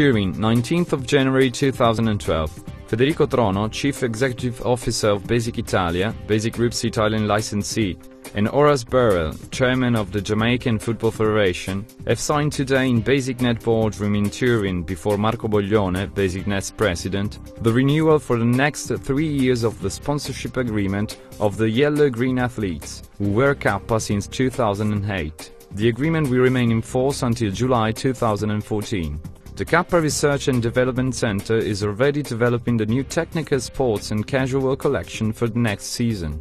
Turin, 19th of January 2012. Federico Trono, Chief Executive Officer of Basic Italia, Basic Group's Italian licensee, and Horace Burrell, Chairman of the Jamaican Football Federation, have signed today in Basic BasicNet boardroom in Turin before Marco Boglione, BasicNet's president, the renewal for the next three years of the sponsorship agreement of the Yellow-Green athletes, who wear Kappa since 2008. The agreement will remain in force until July 2014. The Kappa Research and Development Center is already developing the new Technica sports and casual collection for the next season.